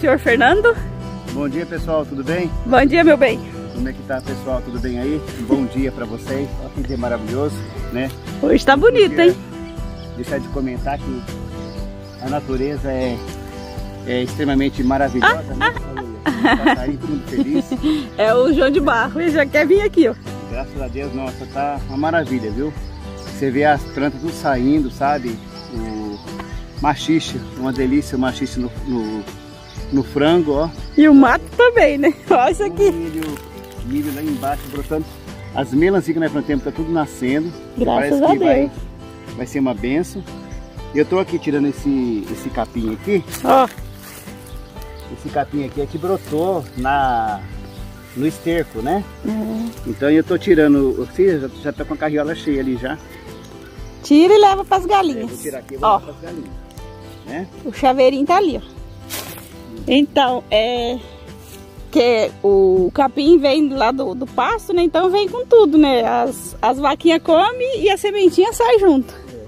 Tá senhor Fernando. Bom dia pessoal, tudo bem? Bom dia meu bem. Como é que tá pessoal, tudo bem aí? Bom dia para vocês, olha que dia maravilhoso, né? Hoje tá bonito, hein? Deixar de comentar que a natureza é, é extremamente maravilhosa, ah, né? Ah, passarinho, todo mundo feliz. É o João de Barro, ele já quer vir aqui, ó. Graças a Deus, nossa, tá uma maravilha, viu? Você vê as plantas tudo saindo, sabe? O machixe, uma delícia o machixe no, no, no, frango, ó. E o mato também, né? Olha isso aqui. Milho, milho lá embaixo brotando. As melancias que nós plantamos tá tudo nascendo. Graças a Deus. Vai, vai ser uma benção. Eu tô aqui tirando esse, esse capim aqui. Ó. Esse capim aqui é que brotou na, no esterco, né? Uhum. Então eu tô tirando, você já, já tá com a carriola cheia ali já. Tira e leva para as galinhas. É, vou tirar aqui e vou ó. levar para as galinhas. Né? O chaveirinho tá ali, ó. Então, é que o capim vem lá do, do pasto, né? Então vem com tudo, né? As, as vaquinhas comem e a sementinha sai junto. É.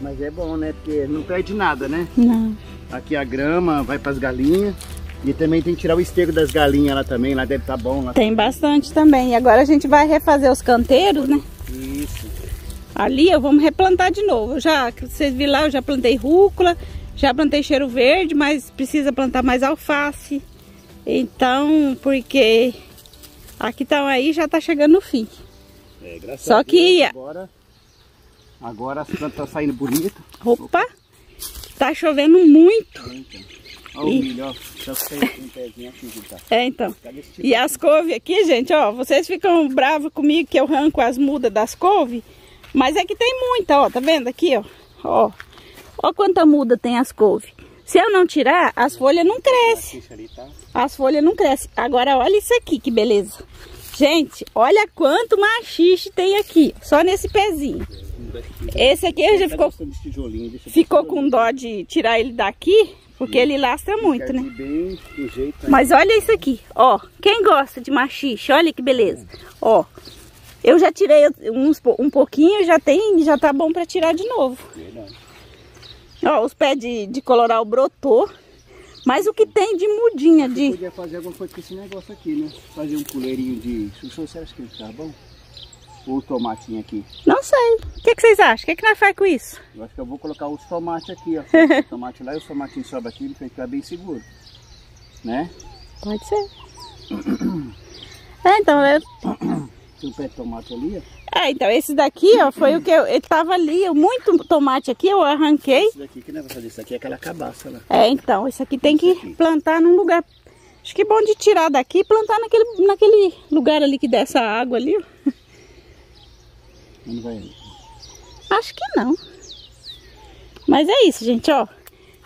Mas é bom, né? Porque não perde nada, né? Não. Aqui a grama vai para as galinhas. E também tem que tirar o esterco das galinhas lá também, lá deve estar tá bom. Lá tem bastante também. E agora a gente vai refazer os canteiros, né? Isso. Ali eu vamos replantar de novo. Já, vocês viram lá, eu já plantei rúcula, já plantei cheiro verde, mas precisa plantar mais alface. Então, porque aqui tá aí já tá chegando no fim. É, graças Só a Deus, que agora, agora as plantas tá saindo bonita. Opa, tá chovendo muito. Olha o milho, ó. Já um pezinho aqui, tá? É, então. E as couves aqui, gente, ó, vocês ficam bravos comigo que eu arranco as mudas das couves, mas é que tem muita, ó, tá vendo aqui, ó? Ó, ó quanta muda tem as couves. Se eu não tirar, as folhas não crescem. Tá? As folhas não crescem. Agora, olha isso aqui, que beleza. Gente, olha quanto machixe tem aqui, só nesse pezinho. Esse aqui já ficou, ficou com dó de tirar ele daqui, porque ele lastra muito, né? Mas olha isso aqui, ó. Quem gosta de machixe, olha que beleza. Ó, eu já tirei uns, um pouquinho, já tem, já tá bom para tirar de novo. Verdade. Ó, os pés de, de coloral brotou. Mas o que tem de mudinha de... Você podia fazer alguma coisa com esse negócio aqui, né? Fazer um puleirinho de... Você acha que tá bom? Ou o tomatinho aqui? Não sei. O que, que vocês acham? O que, que nós faz com isso? Eu acho que eu vou colocar os tomates aqui, ó. o tomate lá e os tomatinhos sobe aqui, ele ficar bem seguro. Né? Pode ser. é, então eu... Um pé de tomate ali, ó. É, então esse daqui, ó, foi o que eu... Ele tava ali, muito tomate aqui, eu arranquei. Esse daqui, que não vai fazer isso aqui é aquela cabaça lá. É, então, esse aqui tem que aqui. plantar num lugar... Acho que é bom de tirar daqui e plantar naquele, naquele lugar ali que desce a água ali, ó. Não vai Acho que não. Mas é isso, gente, ó.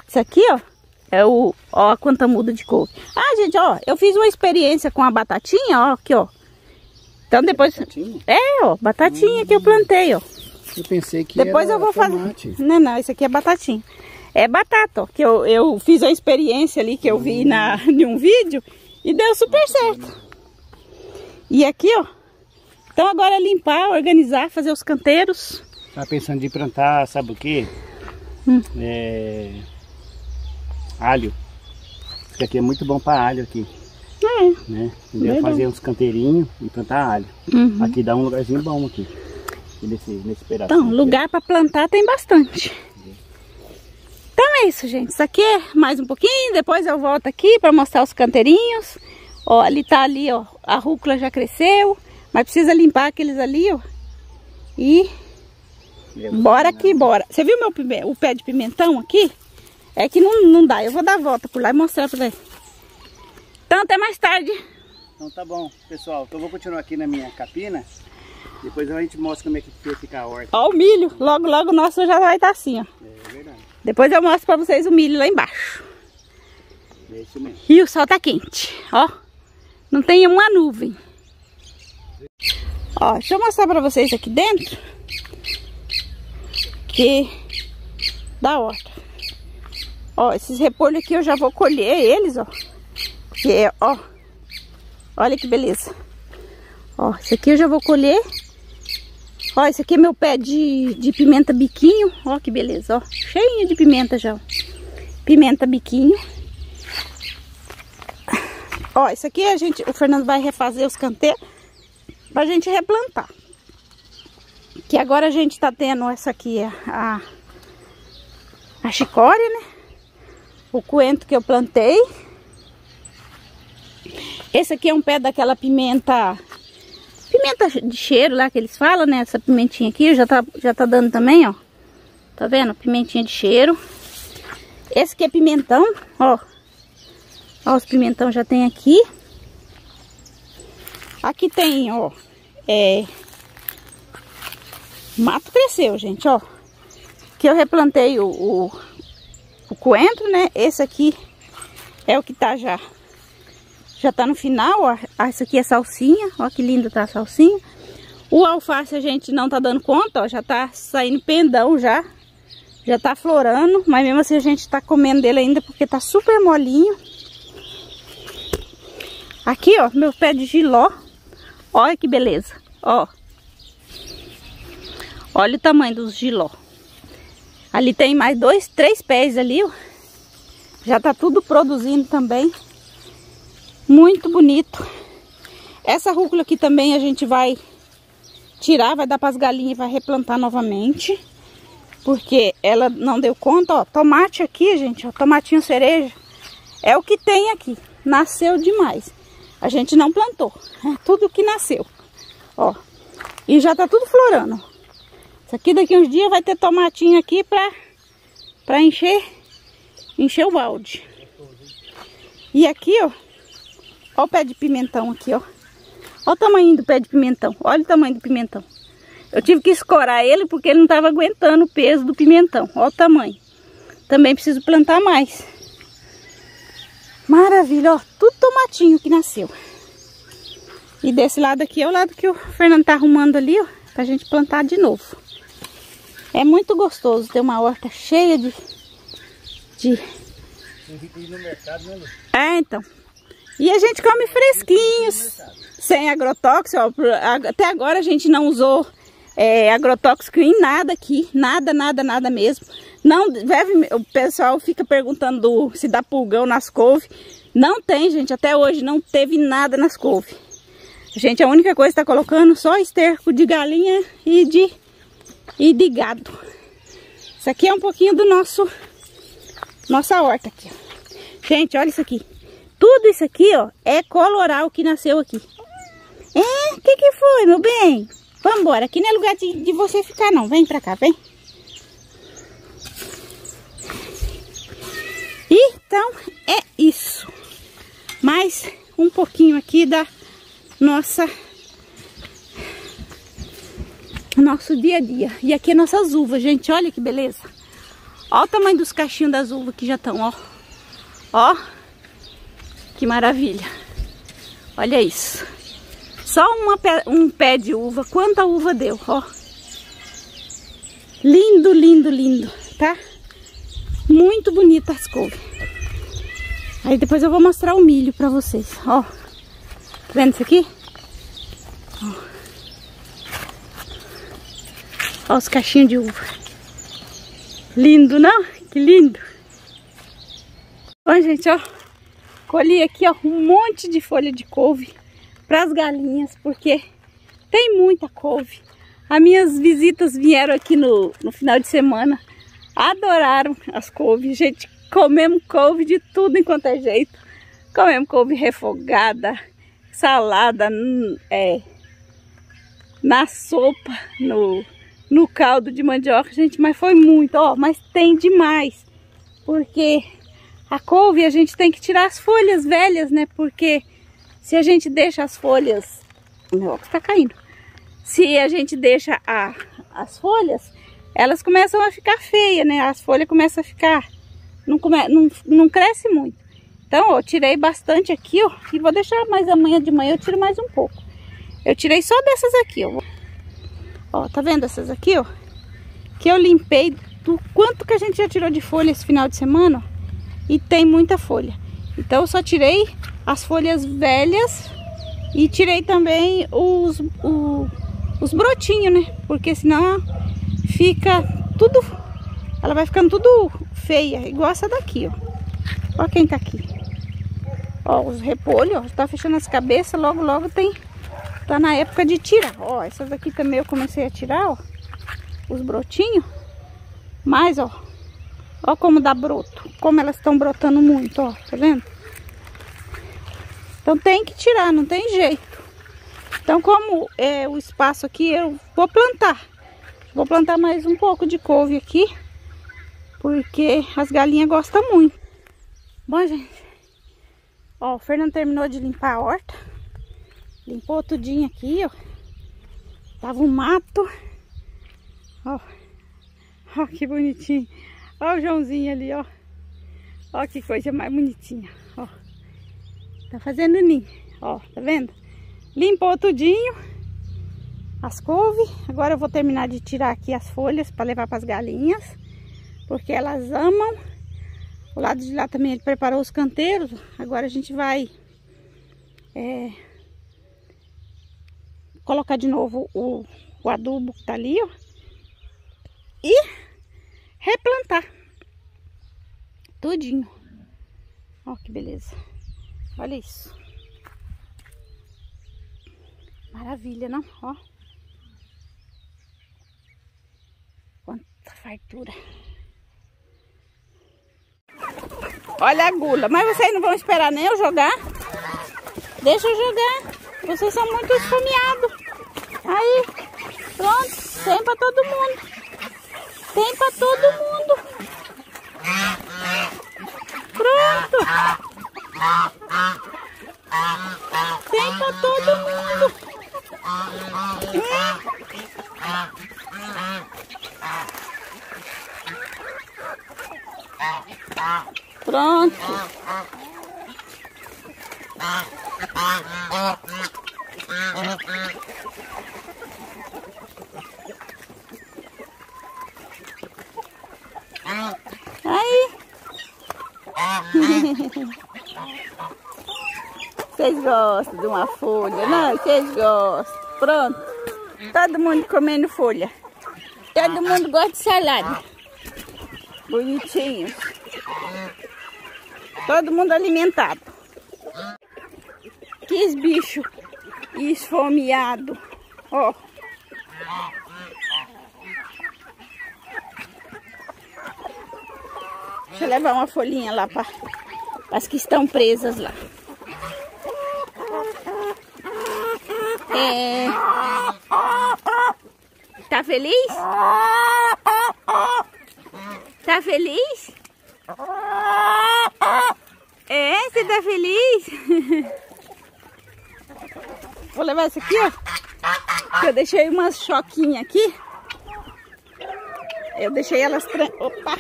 Isso aqui, ó, é o... Ó, quanta muda de couve. Ah, gente, ó, eu fiz uma experiência com a batatinha, ó, aqui, ó. Então depois... Batatinha? É, ó, batatinha hum. que eu plantei, ó. Eu pensei que Depois eu vou tomate. fazer... Não, não, isso aqui é batatinha. É batata, ó, que eu, eu fiz a experiência ali que eu vi hum. na, em um vídeo e deu super certo. E aqui, ó, então agora é limpar, organizar, fazer os canteiros. Tá pensando em plantar, sabe o que? Hum. É... Alho. Isso aqui é muito bom para alho aqui. É. Né? Fazer uns canteirinhos e plantar alho. Uhum. Aqui dá um lugarzinho bom aqui. Nesse, nesse pedaço. Então, lugar para plantar tem bastante. Então é isso, gente. Isso aqui é mais um pouquinho. Depois eu volto aqui para mostrar os canteirinhos. Ó, ali tá ali, ó. A rúcula já cresceu. Mas precisa limpar aqueles ali, ó. E bora que bora. Você viu meu o pé de pimentão aqui? É que não, não dá. Eu vou dar a volta por lá e mostrar pra você. Então até mais tarde. Então tá bom, pessoal. Então eu vou continuar aqui na minha capina. Depois a gente mostra como é que fica a horta. Ó o milho. Logo, logo o nosso já vai estar tá assim, ó. É verdade. Depois eu mostro pra vocês o milho lá embaixo. É isso mesmo. E o sol tá quente, ó. Não tem uma nuvem. Ó, deixa eu mostrar pra vocês aqui dentro. Que da horta. Ó, esses repolhos aqui eu já vou colher eles, ó. Porque, ó, olha que beleza. Ó, esse aqui eu já vou colher. Ó, esse aqui é meu pé de, de pimenta biquinho. Ó, que beleza, ó. Cheio de pimenta já. Pimenta biquinho. Ó, isso aqui a gente, o Fernando vai refazer os canteiros pra gente replantar. Que agora a gente tá tendo essa aqui, a, a chicória, né? O coentro que eu plantei. Esse aqui é um pé daquela pimenta, pimenta de cheiro lá que eles falam, né? Essa pimentinha aqui já tá, já tá dando também, ó. Tá vendo? Pimentinha de cheiro. Esse aqui é pimentão, ó. Ó, os pimentão já tem aqui. Aqui tem, ó, é... Mato cresceu, gente, ó. Aqui eu replantei o, o, o coentro, né? Esse aqui é o que tá já já tá no final, ó. Ah, essa aqui é salsinha, ó que lindo tá a salsinha. O alface a gente não tá dando conta, ó, já tá saindo pendão já. Já tá florando, mas mesmo assim a gente tá comendo dele ainda porque tá super molinho. Aqui, ó, meu pé de giló. Olha que beleza, ó. Olha o tamanho dos giló. Ali tem mais dois, três pés ali, ó. Já tá tudo produzindo também. Muito bonito. Essa rúcula aqui também a gente vai tirar, vai dar para as galinhas e vai replantar novamente. Porque ela não deu conta, ó. Tomate aqui, gente, ó. Tomatinho cereja. É o que tem aqui. Nasceu demais. A gente não plantou. É tudo que nasceu. Ó. E já tá tudo florando. Isso aqui daqui uns dias vai ter tomatinho aqui pra, pra encher, encher o balde. E aqui, ó. Olha o pé de pimentão aqui, ó. Olha o tamanho do pé de pimentão. Olha o tamanho do pimentão. Eu tive que escorar ele porque ele não estava aguentando o peso do pimentão. Olha o tamanho. Também preciso plantar mais. Maravilha, ó. Tudo tomatinho que nasceu. E desse lado aqui é o lado que o Fernando tá arrumando ali, ó. Pra gente plantar de novo. É muito gostoso ter uma horta cheia de... de... É, então. E a gente come fresquinhos, sem agrotóxico. Até agora a gente não usou é, agrotóxico em nada aqui. Nada, nada, nada mesmo. Não deve, o pessoal fica perguntando se dá pulgão nas couves. Não tem, gente. Até hoje não teve nada nas couves. Gente, a única coisa que está colocando só esterco de galinha e de, e de gado. Isso aqui é um pouquinho do nosso nossa horta aqui. Gente, olha isso aqui. Tudo isso aqui, ó, é coloral que nasceu aqui. É, o que que foi, meu bem? Vamos embora, aqui não é lugar de, de você ficar não. Vem pra cá, vem. Então, é isso. Mais um pouquinho aqui da nossa... Nosso dia a dia. E aqui é nossas uvas, gente. Olha que beleza. Olha o tamanho dos cachinhos das uvas que já estão, ó. Ó. Que maravilha. Olha isso. Só uma, um pé de uva. Quanta uva deu, ó. Lindo, lindo, lindo, tá? Muito bonita as couves. Aí depois eu vou mostrar o milho pra vocês, ó. Tá vendo isso aqui? Ó, os cachinhos de uva. Lindo, não? Que lindo. Olha, gente, ó. Colhi aqui, ó, um monte de folha de couve para as galinhas, porque tem muita couve. As minhas visitas vieram aqui no, no final de semana, adoraram as couves. Gente, comemos couve de tudo enquanto é jeito. Comemos couve refogada, salada, é, na sopa, no, no caldo de mandioca, gente, mas foi muito, ó, mas tem demais, porque a couve a gente tem que tirar as folhas velhas, né? Porque se a gente deixa as folhas... O meu óculos tá caindo. Se a gente deixa a, as folhas, elas começam a ficar feias, né? As folhas começam a ficar... Não, come, não, não cresce muito. Então, eu tirei bastante aqui, ó. E vou deixar mais amanhã de manhã, eu tiro mais um pouco. Eu tirei só dessas aqui, ó. Ó, tá vendo essas aqui, ó? Que eu limpei do quanto que a gente já tirou de folha esse final de semana, ó e tem muita folha. Então eu só tirei as folhas velhas e tirei também os, o, os brotinhos, né? Porque senão fica tudo, ela vai ficando tudo feia, igual essa daqui, ó. Olha quem tá aqui. Ó, os repolhos, ó, tá fechando as cabeças, logo, logo tem... Tá na época de tirar. Ó, essas aqui também eu comecei a tirar, ó. Os brotinhos. Mas, ó. Ó como dá broto. Como elas estão brotando muito, ó. Tá vendo? Então tem que tirar, não tem jeito. Então como é o espaço aqui, eu vou plantar. Vou plantar mais um pouco de couve aqui. Porque as galinhas gostam muito. Bom, gente. Ó, o Fernando terminou de limpar a horta. Limpou tudinho aqui, ó. Tava um mato. Ó. Ó, que bonitinho. Ó o Joãozinho ali, ó. Ó que coisa mais bonitinha, ó. Tá fazendo ninho, ó, tá vendo? Limpou tudinho as couve. Agora eu vou terminar de tirar aqui as folhas para levar para as galinhas, porque elas amam. O lado de lá também ele preparou os canteiros. Agora a gente vai é, colocar de novo o, o adubo que tá ali, ó. E replantar tudinho. Ó que beleza. Olha isso. Maravilha, não? Ó. Quanta fartura. Olha a gula. Mas vocês não vão esperar nem eu jogar? Deixa eu jogar. Vocês são muito esfomeados. Aí. Pronto. Tem pra todo mundo. Tem pra todo mundo. Pronto. Tem pra todo mundo. Pronto. Aí. Vocês gostam de uma folha, não? Vocês gostam. Pronto. Todo mundo comendo folha. Todo mundo gosta de salada. Bonitinhos. Todo mundo alimentado. Que bicho esfomeado. Ó. Deixa eu levar uma folhinha lá para as que estão presas lá. É... Tá feliz? Tá feliz? É, você tá feliz? Vou levar essa aqui, ó. Eu deixei umas choquinhas aqui. Eu deixei elas... Tran... Opa!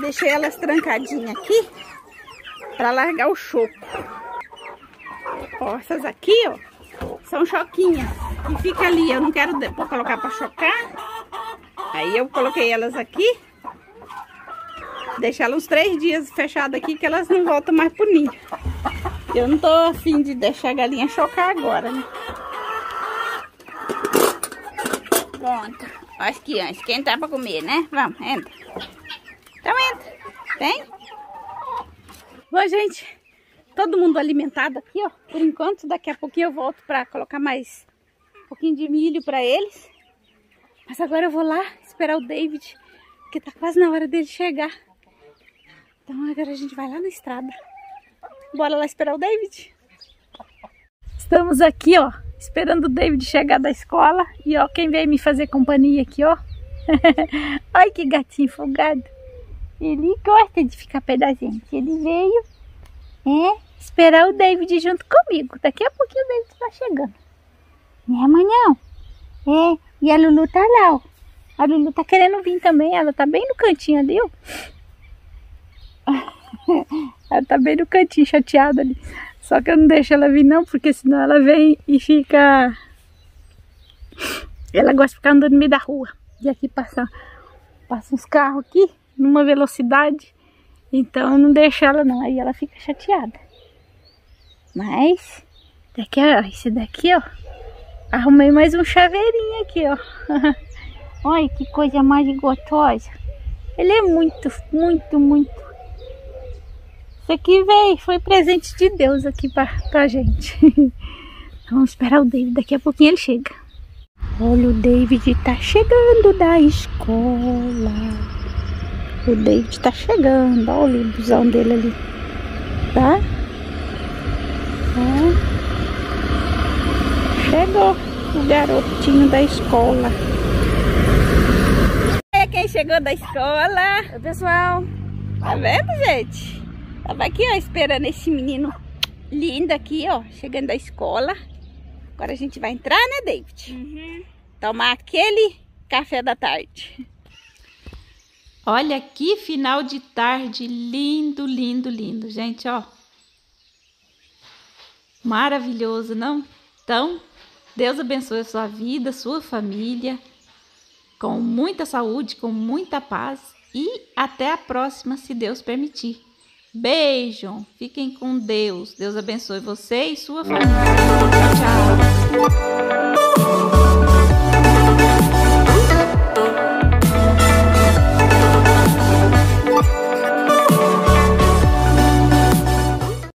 Deixei elas trancadinhas aqui. Pra largar o choco. Ó, essas aqui, ó. São choquinhas. E fica ali. Eu não quero colocar para chocar. Aí eu coloquei elas aqui. Deixar uns três dias fechadas aqui que elas não voltam mais pro ninho. Eu não tô afim de deixar a galinha chocar agora, né? Pronto. Acho que antes. Quem tá pra comer, né? Vamos, entra. Então entra. Tem? Bom, gente todo mundo alimentado aqui, ó. Por enquanto, daqui a pouquinho eu volto para colocar mais um pouquinho de milho para eles. Mas agora eu vou lá esperar o David, que tá quase na hora dele chegar. Então agora a gente vai lá na estrada. Bora lá esperar o David. Estamos aqui, ó, esperando o David chegar da escola. E ó, quem veio me fazer companhia aqui, ó. Olha que gatinho folgado. Ele gosta de ficar pé da gente. Ele veio, é, esperar o David junto comigo. Daqui a pouquinho o David tá chegando. Né, amanhã? É, e a Lulu tá lá, ó. A Lulu tá querendo vir também. Ela tá bem no cantinho ali, ó. ela tá bem no cantinho, chateada ali. Só que eu não deixo ela vir não, porque senão ela vem e fica... Ela gosta de ficar andando no meio da rua. E aqui passa, passa uns carros aqui, numa velocidade. Então eu não deixo ela não, aí ela fica chateada. Mas, daqui, ó, esse daqui, ó, arrumei mais um chaveirinho aqui, ó. Olha que coisa mais gostosa. Ele é muito, muito, muito Isso aqui veio, foi presente de Deus aqui pra, pra gente. Vamos esperar o David, daqui a pouquinho ele chega. Olha, o David tá chegando da escola. O David tá chegando, olha o busão dele ali. Tá? É. Chegou o garotinho da escola. É quem chegou da escola. Oi, pessoal. Tá vendo, gente? Tava aqui, ó, esperando esse menino lindo aqui, ó, chegando da escola. Agora a gente vai entrar, né, David? Uhum. Tomar aquele café da tarde. Olha que final de tarde lindo, lindo, lindo, gente, ó. Maravilhoso, não? Então, Deus abençoe a sua vida, sua família, com muita saúde, com muita paz e até a próxima, se Deus permitir. Beijo, fiquem com Deus. Deus abençoe você e sua família. Tchau.